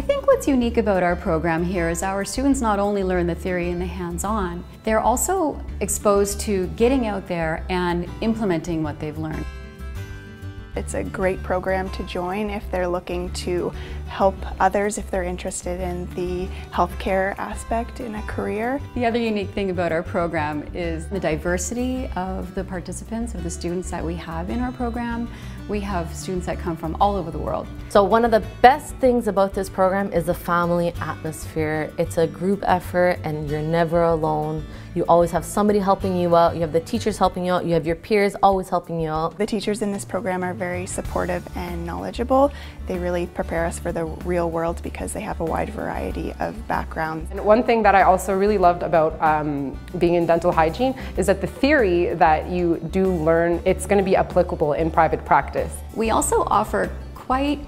I think what's unique about our program here is our students not only learn the theory and the hands-on, they're also exposed to getting out there and implementing what they've learned. It's a great program to join if they're looking to help others, if they're interested in the healthcare aspect in a career. The other unique thing about our program is the diversity of the participants, of the students that we have in our program. We have students that come from all over the world. So one of the best things about this program is the family atmosphere. It's a group effort and you're never alone. You always have somebody helping you out. You have the teachers helping you out. You have your peers always helping you out. The teachers in this program are very supportive and knowledgeable. They really prepare us for the real world because they have a wide variety of backgrounds. And one thing that I also really loved about um, being in dental hygiene is that the theory that you do learn, it's going to be applicable in private practice. We also offer quite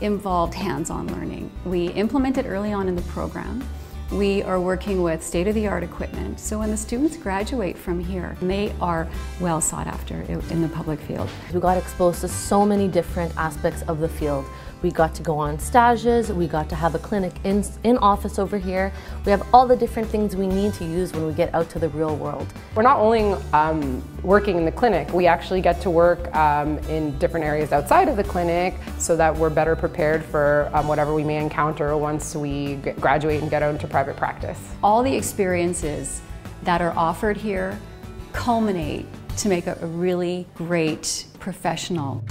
involved hands-on learning. We implement it early on in the program. We are working with state-of-the-art equipment, so when the students graduate from here, they are well sought after in the public field. We got exposed to so many different aspects of the field. We got to go on stages, we got to have a clinic in, in office over here. We have all the different things we need to use when we get out to the real world. We're not only um, working in the clinic, we actually get to work um, in different areas outside of the clinic so that we're better prepared for um, whatever we may encounter once we graduate and get out into private practice. All the experiences that are offered here culminate to make a really great professional